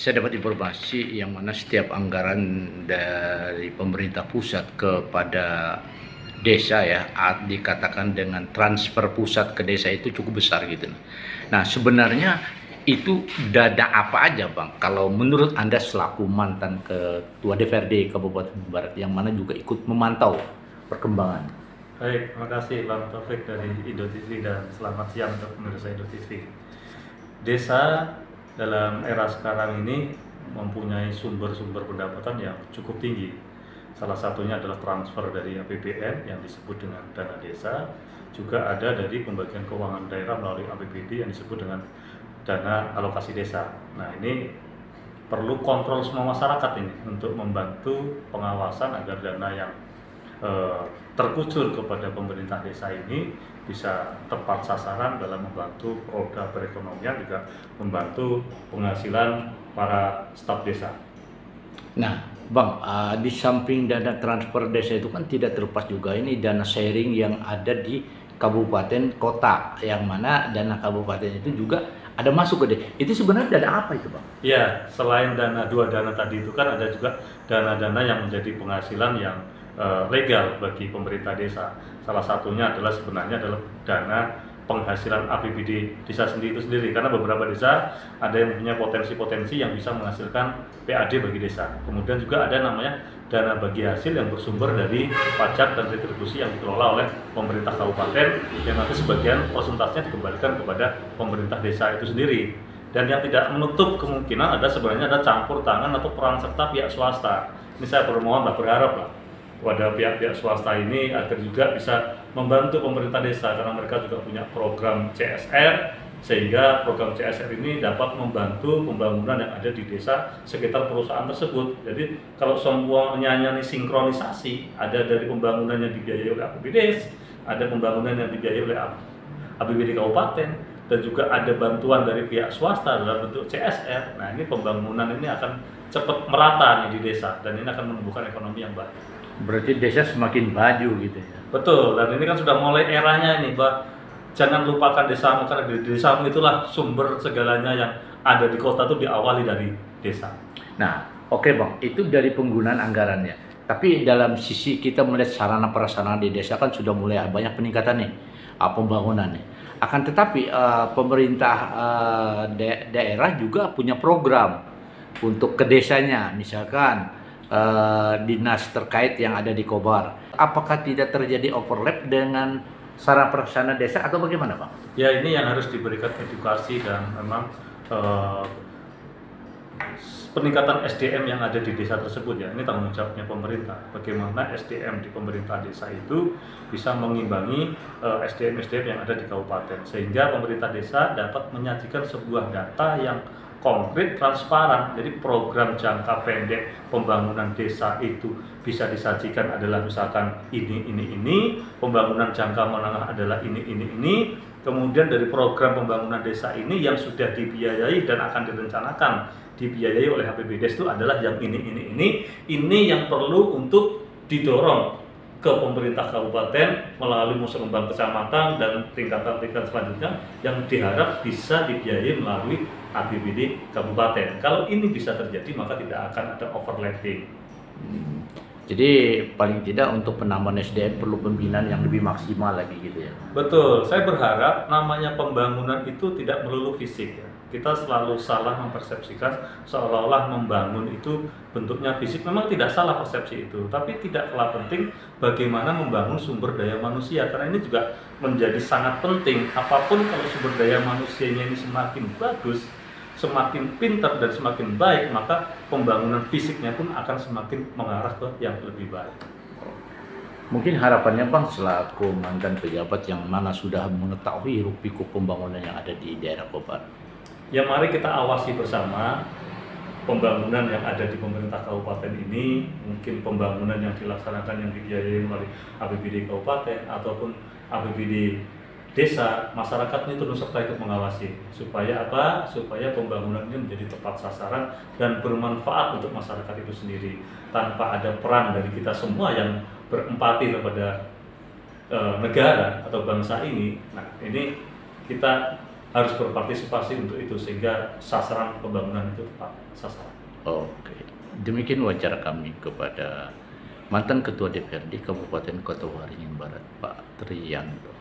saya dapat informasi yang mana setiap anggaran dari pemerintah pusat kepada desa ya dikatakan dengan transfer pusat ke desa itu cukup besar gitu. Nah sebenarnya itu dada apa aja bang? Kalau menurut anda selaku mantan ketua DPRD Kabupaten Barat yang mana juga ikut memantau perkembangan. Baik, terima kasih Bang Taufik dari Indo TV dan selamat siang untuk pemirsa Indo TV. Desa dalam era sekarang ini mempunyai sumber-sumber pendapatan yang cukup tinggi. Salah satunya adalah transfer dari APBN yang disebut dengan dana desa, juga ada dari pembagian keuangan daerah melalui APBD yang disebut dengan dana alokasi desa. Nah, ini perlu kontrol semua masyarakat ini untuk membantu pengawasan agar dana yang eh, terkucur kepada pemerintah desa ini bisa tepat sasaran dalam membantu roda perekonomian juga membantu penghasilan para staf desa. Nah, Bang, uh, di samping dana transfer desa itu kan tidak terlepas juga ini dana sharing yang ada di kabupaten kota, yang mana dana kabupaten itu juga ada masuk ke desa. Itu sebenarnya dana apa itu, Bang? Ya, selain dana dua dana tadi itu kan ada juga dana-dana yang menjadi penghasilan yang eh, legal bagi pemerintah desa. Salah satunya adalah sebenarnya adalah dana penghasilan APBD desa sendiri itu sendiri karena beberapa desa ada yang punya potensi-potensi yang bisa menghasilkan PAD bagi desa. Kemudian juga ada namanya dana bagi hasil yang bersumber dari pajak dan retribusi yang dikelola oleh pemerintah kabupaten yang nanti sebagian persentasenya dikembalikan kepada pemerintah desa itu sendiri dan yang tidak menutup kemungkinan ada sebenarnya ada campur tangan atau peran serta pihak swasta. Ini saya bermohon lah berharap lah pada pihak-pihak swasta ini agar juga bisa membantu pemerintah desa karena mereka juga punya program CSR sehingga program CSR ini dapat membantu pembangunan yang ada di desa sekitar perusahaan tersebut. Jadi kalau semuanya ini sinkronisasi, ada dari pembangunan yang dibiayai oleh APBD, ada pembangunan yang dibiayai oleh APBD kabupaten, dan juga ada bantuan dari pihak swasta dalam bentuk CSR. Nah ini pembangunan ini akan cepat merata nih di desa dan ini akan menumbuhkan ekonomi yang baik. Berarti desa semakin maju gitu ya. Betul, dan ini kan sudah mulai eranya ini, Pak. Jangan lupakan desamu karena di desamu itulah sumber segalanya yang ada di kota itu diawali dari desa. Nah, oke Bang, itu dari penggunaan anggarannya. Tapi dalam sisi kita melihat sarana prasarana di desa kan sudah mulai banyak peningkatan nih uh, pembangunan nih. Akan tetapi uh, pemerintah uh, da- daerah juga punya program untuk ke desanya, misalkan uh, dinas terkait yang ada di Kobar. Apakah tidak terjadi overlap dengan sarana prasarana desa atau bagaimana, Bang? Ya ini yang harus diberikan edukasi dan memang eh, peningkatan SDM yang ada di desa tersebut ya ini tanggung jawabnya pemerintah bagaimana SDM di pemerintah desa itu bisa mengimbangi eh, SDM SDM yang ada di kabupaten sehingga pemerintah desa dapat menyajikan sebuah data yang konkret transparan. Jadi program jangka pendek pembangunan desa itu bisa disajikan adalah misalkan ini ini ini. Pembangunan jangka menengah adalah ini ini ini. Kemudian dari program pembangunan desa ini yang sudah dibiayai dan akan direncanakan dibiayai oleh HPBDes itu adalah yang ini ini ini. Ini yang perlu untuk didorong ke pemerintah kabupaten melalui musrenembang kecamatan dan tingkatan-tingkatan selanjutnya yang diharap bisa dibiayai melalui APBD kabupaten. Kalau ini bisa terjadi maka tidak akan ada overlapping. Jadi paling tidak untuk penambahan SDM perlu pembinaan yang lebih maksimal lagi gitu ya. Betul, saya berharap namanya pembangunan itu tidak melulu fisik ya. Kita selalu salah mempersepsikan seolah-olah membangun itu bentuknya fisik. Memang tidak salah persepsi itu, tapi tidak kalah penting bagaimana membangun sumber daya manusia karena ini juga menjadi sangat penting. Apa pun kalau sumber daya manusianya ini semakin bagus, semakin pintar dan semakin baik, maka pembangunan fisiknya pun akan semakin mengarah ke yang lebih baik. Mungkin harapannya Bang selaku mantan pejabat yang mana sudah mengetahui hiruk pikuk pembangunan yang ada di daerah Kobar. Ya mari kita awasi bersama pembangunan yang ada di pemerintah kabupaten ini, mungkin pembangunan yang dilaksanakan yang dibiayai melalui APBD kabupaten ataupun APBD desa, masyarakat ini turut serta ikut mengawasi supaya apa? Supaya pembangunan ini menjadi tepat sasaran dan bermanfaat untuk masyarakat itu sendiri tanpa ada peran dari kita semua yang berempati kepada eh, negara atau bangsa ini. Nah, ini kita harus berpartisipasi untuk itu sehingga sasaran pembangunan itu tepat sasaran. Oke, demikian wawancara kami kepada mantan Ketua DPRD Kabupaten Kota Waringin Barat, Pak Triyanto.